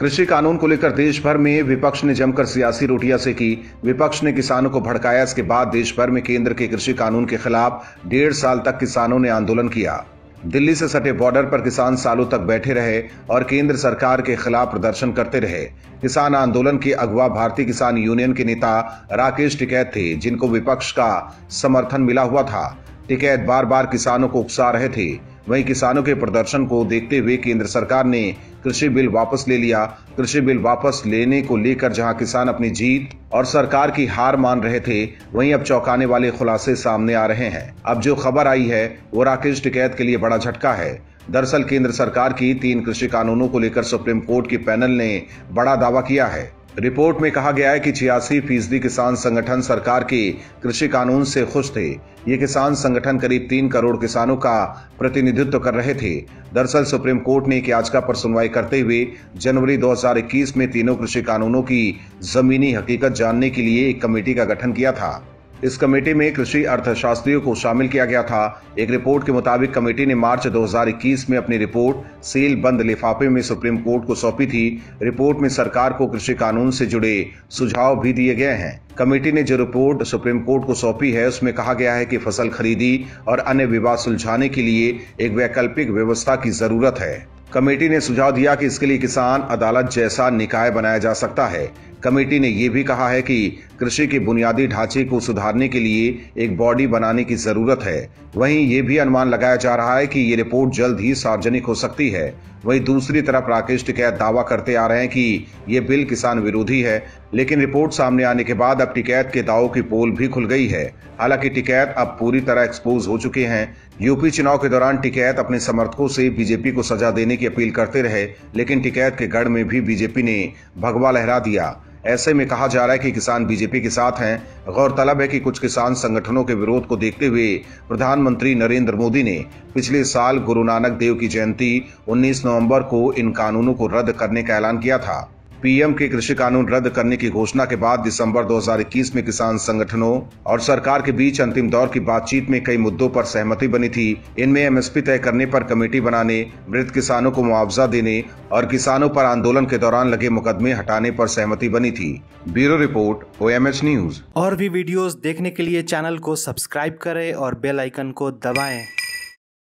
कृषि कानून को लेकर देश भर में विपक्ष ने जमकर सियासी रोटियाँ से की विपक्ष ने किसानों को भड़काया। इसके बाद देश भर में केंद्र के कृषि कानून के खिलाफ डेढ़ साल तक किसानों ने आंदोलन किया। दिल्ली से सटे बॉर्डर पर किसान सालों तक बैठे रहे और केंद्र सरकार के खिलाफ प्रदर्शन करते रहे। किसान आंदोलन के अगवा भारतीय किसान यूनियन के नेता राकेश टिकैत थे, जिनको विपक्ष का समर्थन मिला हुआ था। टिकैत बार बार किसानों को उकसा रहे थे। वहीं किसानों के प्रदर्शन को देखते हुए केंद्र सरकार ने कृषि बिल वापस ले लिया। कृषि बिल वापस लेने को लेकर जहाँ किसान अपनी जीत और सरकार की हार मान रहे थे, वहीं अब चौंकाने वाले खुलासे सामने आ रहे हैं। अब जो खबर आई है, वो राकेश टिकैत के लिए बड़ा झटका है। दरअसल केंद्र सरकार की तीन कृषि कानूनों को लेकर सुप्रीम कोर्ट की पैनल ने बड़ा दावा किया है। रिपोर्ट में कहा गया है कि छियासी फ़ीसदी किसान संगठन सरकार के कृषि कानून से खुश थे। ये किसान संगठन करीब तीन करोड़ किसानों का प्रतिनिधित्व कर रहे थे। दरअसल सुप्रीम कोर्ट ने एक याचिका पर सुनवाई करते हुए जनवरी 2021 में तीनों कृषि कानूनों की जमीनी हकीकत जानने के लिए एक कमेटी का गठन किया था। इस कमेटी में कृषि अर्थशास्त्रियों को शामिल किया गया था। एक रिपोर्ट के मुताबिक कमेटी ने मार्च 2021 में अपनी रिपोर्ट सील बंद लिफाफे में सुप्रीम कोर्ट को सौंपी थी। रिपोर्ट में सरकार को कृषि कानून से जुड़े सुझाव भी दिए गए हैं। कमेटी ने जो रिपोर्ट सुप्रीम कोर्ट को सौंपी है, उसमें कहा गया है कि फ़सल खरीदी और अन्य विवाद सुलझाने के लिए एक वैकल्पिक व्यवस्था की ज़रूरत है। कमेटी ने सुझाव दिया कि इसके लिए किसान अदालत जैसा निकाय बनाया जा सकता है। कमेटी ने यह भी कहा है कि कृषि के बुनियादी ढांचे को सुधारने के लिए एक बॉडी बनाने की ज़रूरत है। वहीं ये भी अनुमान लगाया जा रहा है कि ये रिपोर्ट जल्द ही सार्वजनिक हो सकती है। वहीं दूसरी तरफ़ राकेश टिकैत दावा करते आ रहे हैं कि ये बिल किसान विरोधी है, लेकिन रिपोर्ट सामने आने के बाद अब टिकैत के दावों की पोल भी खुल गई है। हालाँकि टिकैत अब पूरी तरह एक्सपोज हो चुके हैं। यूपी चुनाव के दौरान टिकैत अपने समर्थकों से बीजेपी को सजा देने की अपील करते रहे, लेकिन टिकैत के गढ़ में भी बीजेपी ने भगवा लहरा दिया। ऐसे में कहा जा रहा है कि किसान बीजेपी के साथ हैं। गौरतलब है कि कुछ किसान संगठनों के विरोध को देखते हुए प्रधानमंत्री नरेंद्र मोदी ने पिछले साल गुरु नानक देव की जयंती 19 नवंबर को इन कानूनों को रद्द करने का ऐलान किया था। पीएम के कृषि कानून रद्द करने की घोषणा के बाद दिसंबर 2021 में किसान संगठनों और सरकार के बीच अंतिम दौर की बातचीत में कई मुद्दों पर सहमति बनी थी। इनमें एमएसपी तय करने पर कमेटी बनाने, मृत किसानों को मुआवजा देने और किसानों पर आंदोलन के दौरान लगे मुकदमे हटाने पर सहमति बनी थी। Bureau report, OMH news. और भी वीडियो देखने के लिए चैनल को सब्सक्राइब करें और बेल आइकन को दबाए।